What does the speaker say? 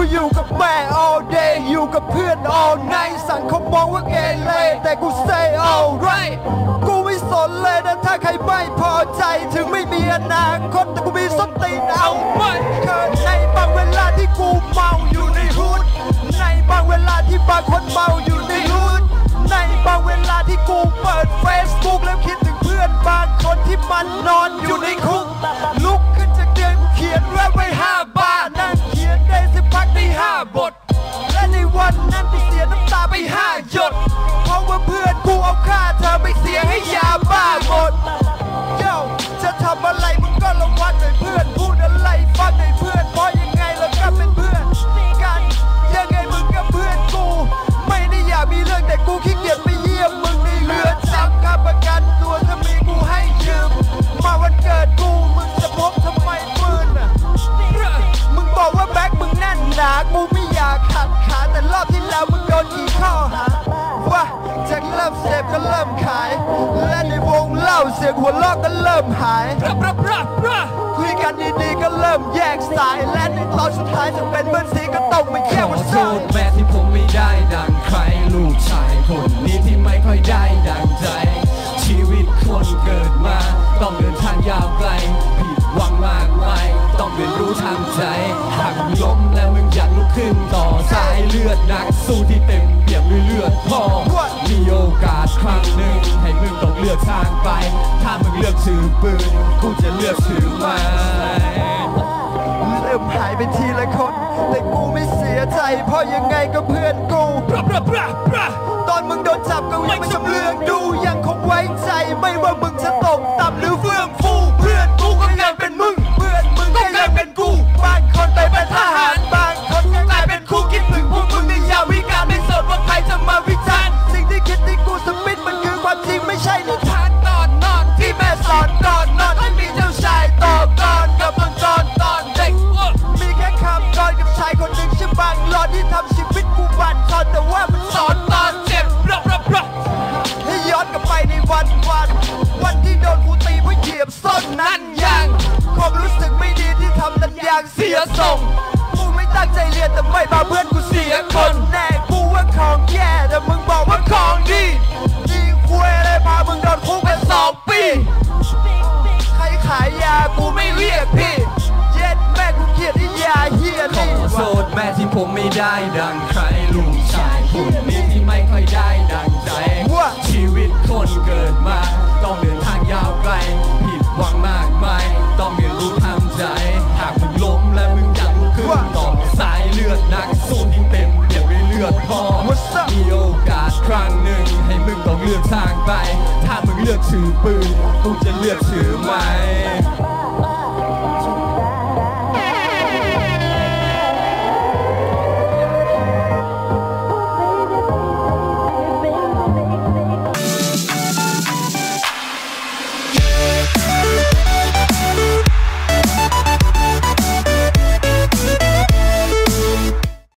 กูอยู่กับแม่ all day อยู่กับเพื่อน all night สั่งเขามองว่าเกเรแต่กู say alright กูไม่สนเลยนะถ้าใครไม่พอใจถึงไม่มีอนาคตแต่กูมีส้นตีนเอาไม่เกิดในบางเวลาที่กูเมาอยู่ในฮูดในบางเวลาที่บางคนเมาอยู่ในฮูดในบางเวลาที่กูเปิด Facebook แล้วคิดถึงเพื่อนบางคนที่มันนอนอยู่ในาเสียงหัวเราะก็เริ่มหายคุยกันดีๆก็เริ่มแยกสาย และในตอนสุดท้ายจะเป็นเพื่อนซีก็ต้องไม่แค่ขอว่าโทสายษแม่ที่ผมไม่ได้ดังใครลูกชายคนนี้ที่ไม่ค่อยได้ดังใจ ชีวิตคนเกิดมา ต้องเดินทางยาวไกลผิดหวังมากมายต้องเรียนรู้ทางใจหากล้มแล้วมึงอยากลุกขึ้นต่อสายเลือดนักสู้ที่เต็ม ทางไป ถ้ามึงเลือกถือปืนกูจะเลือกถือไม้เริ่มหายไปทีละคน แต่กูไม่เสียใจ เพราะยังไงก็เพื่อนกูปะปะปะปะตอนมึงโดนจับก็ยังไม่ชำเลืองดูยังคงไว้ใจไม่ว่ามึงจะตก นั่นยังความรู้สึกไม่ดีที่ทำนั้นยังเสียทรงกูไม่ตั้งใจเรียนแต่ไม่มาเพื่อนกูเสียคนแน่กูว่าของแย่แต่มึงบอกว่าของดียิงคุยเลยพามึงโดนคุกไปสองปีใครขายยากูไม่เรียกพี่เย็ดแม่กูเกลียดไอ้ยาเฮียนี่โทษแม่ที่ผมไม่ได้ดังใครลูกชายคนนี้ที่ไม่ค่อยได้ เลือกทางไป ถ้ามึงเลือกถือปืน กูจะเลือกถือไม้